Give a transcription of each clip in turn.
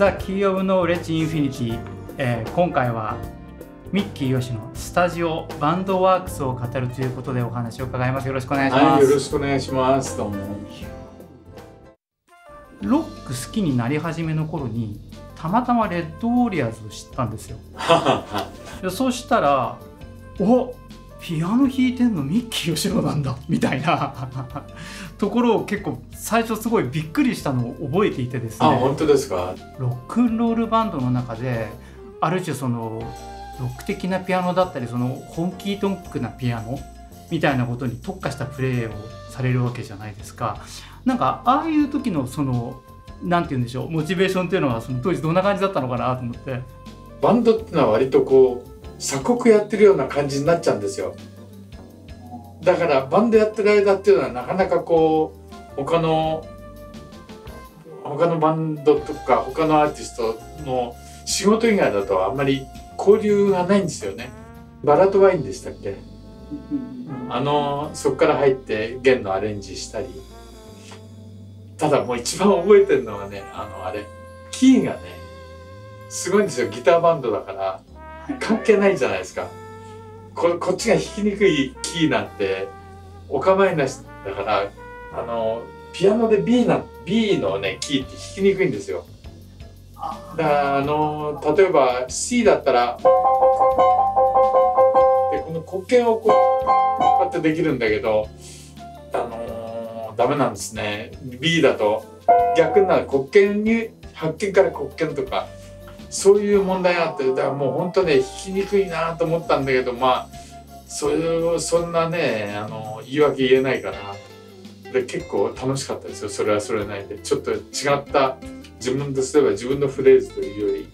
The key of knowledge, infinity、えー、今回はミッキー吉野スタジオバンドワークスを語るということでお話を伺います。よろしくお願いします、はい、よろしくお願いします。どうも。ロック好きになり始めの頃にたまたまレッドウォリアーズを知ったんですよ。そしたらおピアノ弾いてんのミッキー吉野なんだ。みたいなところを結構最初すごいびっくりしたのを覚えていてですね。あ本当ですか？ロックンロールバンドの中である種そのロック的なピアノだったりその本気トンクなピアノみたいなことに特化したプレーをされるわけじゃないですか。なんかああいう時のそのなんて言うんでしょうモチベーションっていうのはその当時どんな感じだったのかなと思って。バンドっていうのは割とこう鎖国やってるような感じになっちゃうんですよだからバンドやってる間っていうのはなかなかこう他の他のバンドとか他のアーティストの仕事以外だとあんまり交流がないんですよね。バラとワインでしたっけ？あのそこから入って弦のアレンジしたり。ただもう一番覚えてるのはねあのあれキーがねすごいんですよ。ギターバンドだから関係ないじゃないですかここっちが弾きにくいキーなんてお構いなしだからあのピアノで B な B のねキーって弾きにくいんですよ。だからあの例えば C だったらでこの黒鍵をこうこうやってできるんだけどあのー、ダメなんですね。B だと逆なら黒鍵に発見から黒鍵とかそういう問題があってだからもう本当ね弾きにくいなと思ったんだけどまあそれをそんなねあの言い訳言えないからで結構楽しかったですよ。それはそれないで。ちょっと違った自分とすれば自分のフレーズというより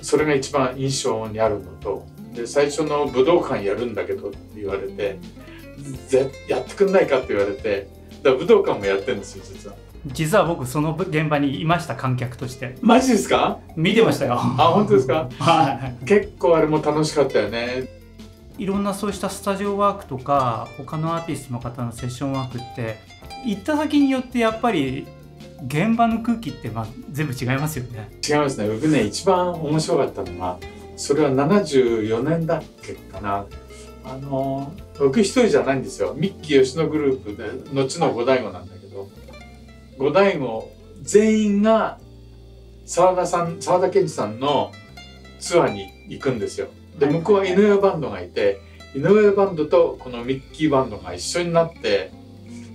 それが一番印象にあるのとで最初の武道館やるんだけどって言われてぜやってくんないかって言われてだ武道館もやってるんですよ実は。実は僕その現場にいました観客として。マジですか？見てましたよ。あ本当ですか？はい。結構あれも楽しかったよね。いろんなそうしたスタジオワークとか他のアーティストの方のセッションワークって行った先によってやっぱり現場の空気ってまあ全部違いますよね。違いますね。僕ね一番面白かったのはそれは74年だっけかなあの僕一人じゃないんですよ。ミッキー吉野グループで後の五大悟なんだけど。五大悟全員が澤田さん澤田研二さんのツアーに行くんですよ。で向こうは井上バンドがいて井上バンドとこのミッキーバンドが一緒になって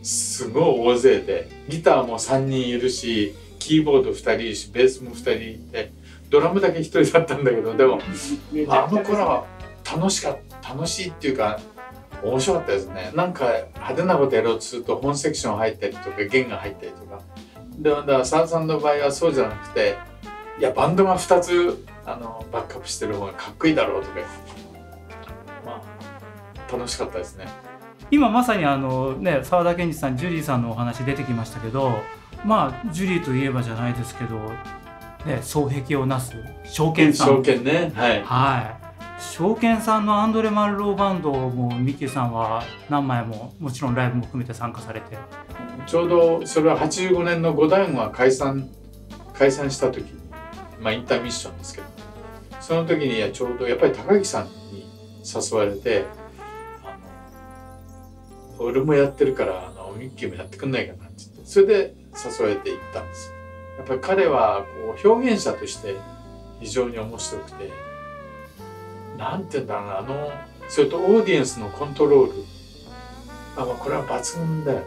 すごい大勢でギターも3人いるしキーボード2人いるしベースも2人いてドラムだけ1人だったんだけどでも あの頃は楽しかった楽しいっていうか面白かったですね。なんか派手なことやろうとすると本セクション入ったりとか弦が入ったりとか。でだから澤さんの場合はそうじゃなくていやバンドが2つあのバックアップしてる方がかっこいいだろうとかまあ楽しかったですね。今まさにあのね澤田研二さんジュリーさんのお話出てきましたけどまあジュリーといえばじゃないですけどね双璧をなす証券さん。証券ね。はい。はい証券さんのアンドレ・マンローバンドもミキさんは何枚ももちろんライブも含めて参加されて。ちょうどそれは85年の五代目が解散解散した時にまあインターミッションですけどその時にちょうどやっぱり高木さんに誘われてあの俺もやってるからあのミッキーもやってくんないかなってそれで誘われて行ったんですやっぱり彼はこう表現者として非常に面白くてなんて言うんだろうなあのそれとオーディエンスのコントロール。あ、まあ、これは抜群だよね。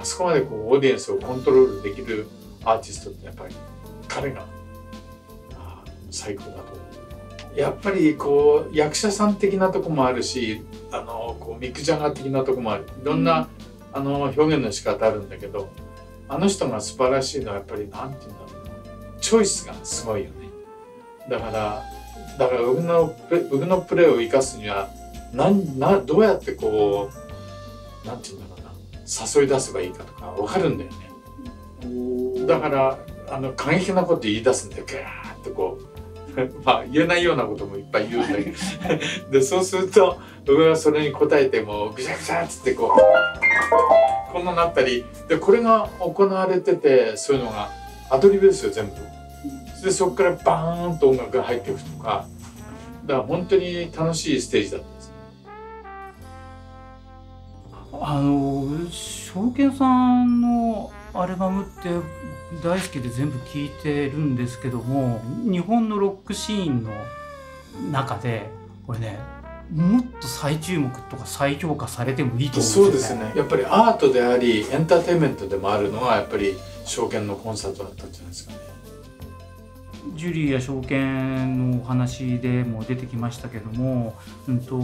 あそこまでこうオーディエンスをコントロールできるアーティストってやっぱり彼が最高だと思う。やっぱりこう役者さん的なとこもあるしあのこうミック・ジャガー的なとこもある。いろんな、あの表現の仕方あるんだけどあの人が素晴らしいのはやっぱり何て言うんだろうチョイスがすごいよね。だからだから僕の僕のプレーを生かすにはなんなどうやってこう何て言うんだろうな誘い出せばいいかとか分かるんだよね。だからあの過激なこと言い出すんだよガーッとこう。まあ言えないようなこともいっぱい言うんだけど。でそうすると僕がそれに答えてもぐちゃぐちゃっつってこうこんななったり。でこれが行われててそういうのがアドリブですよ全部でそこからバーンと音楽が入っていくとか。だから本当に楽しいステージだったんです。あの証券さんのアルバムって大好きで全部聴いてるんですけども日本のロックシーンの中でこれねもっと再注目とか再評価されてもいいと思うんですそうですね。やっぱりアートでありエンターテインメントでもあるのはやっぱり証券のコンサートだったんじゃないですかねジュリーや証券のお話でも出てきましたけども、うんと、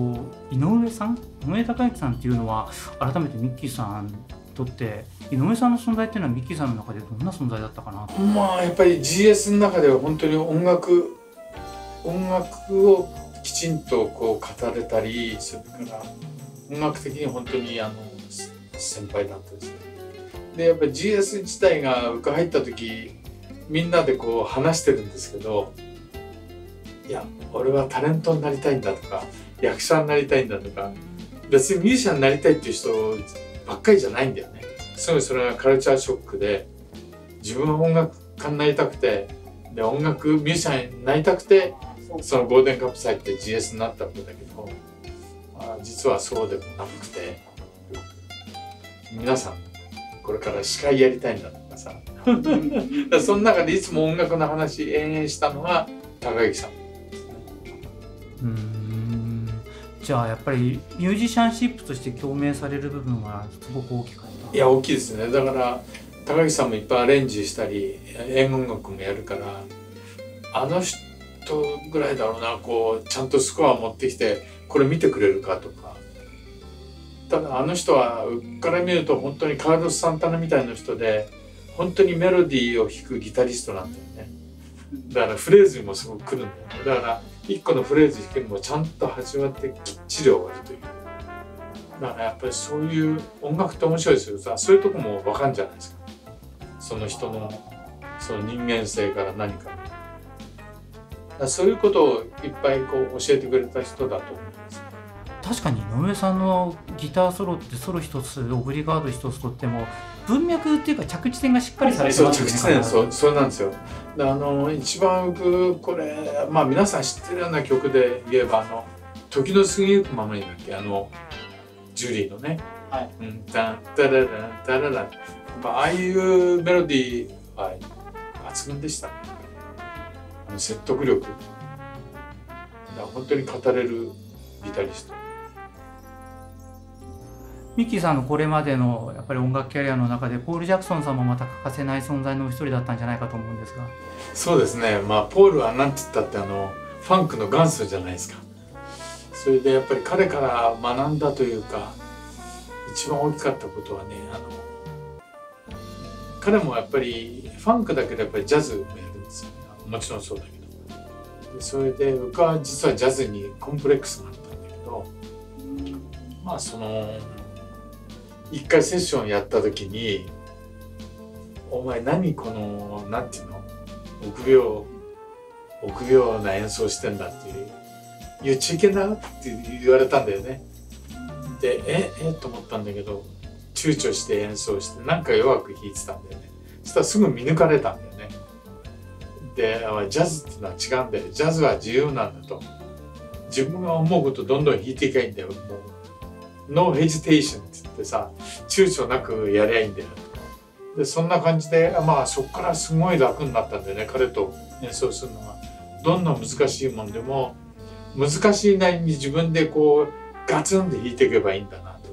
井上さん？井上孝之さんっていうのは改めてミッキーさんにとって井上さんの存在っていうのはミッキーさんの中でどんな存在だったかなまあやっぱり GS の中では本当に音楽音楽をきちんとこう語れたりそれから音楽的に本当にあの先輩だったですね。でやっぱり GS 自体が受か入った時みんなでこう話してるんですけどいや俺はタレントになりたいんだとか役者になりたいんだとか別にミュージシャンになりたいっていう人ばっかりじゃないんだよね。すごいそれがカルチャーショックで自分は音楽家になりたくてで音楽ミュージシャンになりたくてそのゴールデンカップ祭って GS になったわけだけどあ実はそうでもなくて皆さんこれから司会やりたいんだとかさその中でいつも音楽の話延々したのが高木さん。うん。じゃあやっぱりミュージシャンシップとして共鳴される部分はすごく大きかった。いや大きいですね。だから高木さんもいっぱいアレンジしたり演音楽もやるからあの人ぐらいだろうなこうちゃんとスコア持ってきてこれ見てくれるかとか。ただあの人はうっから見ると本当にカーロス・サンタナみたいな人で本当にメロディーを弾くギタリストなんだよね。だからフレーズにもすごく来るんだよね。だから一個のフレーズ弾くにもちゃんと始まってきっちり終わるという。だからやっぱりそういう音楽って面白いですよ。さそういうとこも分かるんじゃないですか。その人のその人間性から何か。だそういうことをいっぱいこう教えてくれた人だと思います確かに井上さんのギターソロってソロ一つオブリガード一つとっても文脈っていうか着地点がしっかりされてますね。そう着地点そうそうなんですよ。あの一番僕これまあ皆さん知ってるような曲で言えばあの時の過ぎゆくままにだっけあのジュリーのね。はい。うん、タンタラランタララン。やっぱああいうメロディーは抜群でしたね。あの説得力。だ本当に語れるギタリスト。ミッキーさんのこれまでのやっぱり音楽キャリアの中でポール・ジャクソンさんもまた欠かせない存在の一人だったんじゃないかと思うんですが。そうですね。まあポールは何て言ったってあのファンクの元祖じゃないですか。それでやっぱり彼から学んだというか一番大きかったことはねあの彼もやっぱりファンクだけどやっぱりジャズもやるんですよ、ね、もちろんそうだけど。それで僕は実はジャズにコンプレックスがあったんだけどまあその一回セッションやった時に「お前何このなんていうの？臆病臆病な演奏してんだ」って言っちゃいけなって言われたんだよね。でええと思ったんだけど躊躇して演奏してなんか弱く弾いてたんだよね。そしたらすぐ見抜かれたんだよね。でジャズっていうのは違うんだよジャズは自由なんだと。自分が思うことどんどん弾いていけばいいんだよ。もうノーヘジテーションって言ってさ躊躇なくやりゃいいんだよでそんな感じでまあそこからすごい楽になったんだよね彼と演奏するのがどんな難しいもんでも難しいなりに自分でこうガツンで弾いていけばいいんだなと。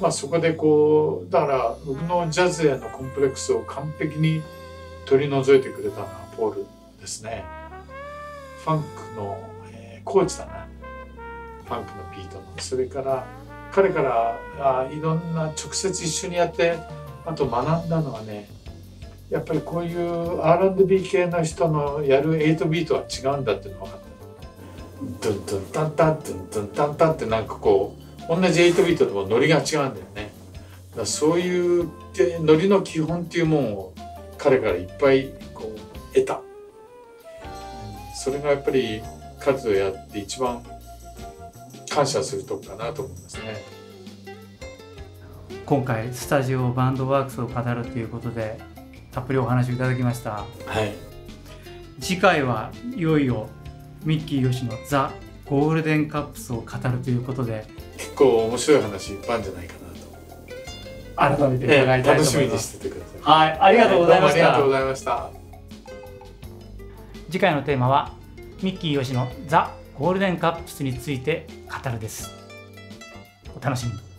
まあそこでこうだから僕のジャズへのコンプレックスを完璧に取り除いてくれたのはポールですね。ファンクの、えー、コーチだな。ファンクのビートの。それから彼からあいろんな直接一緒にやってあと学んだのはねやっぱりこういう R&B 系の人のやる8ビートは違うんだっていうのが分かった。ドゥンドゥンタンタンドゥンドゥンタンタンってなんかこう同じ8ビートでもノリが違うんだよね。だそういうノリの基本っていうもんを彼からいっぱいこう得た。それがやっぱり彼とやって一番感謝するとこかなと思いますね。今回スタジオバンドワークスを語るということでたっぷりお話をいただきました。はい。次回はいよいよミッキーよしのザ・ゴールデンカップスを語るということで結構面白い話いっぱいあるんじゃないかなと。改めて伺いたいと思います、楽しみにしててください。はいありがとうございました、はどうもありがとうございました。次回のテーマはミッキーよしのザ・ゴールデンカップスについて語るです。お楽しみに。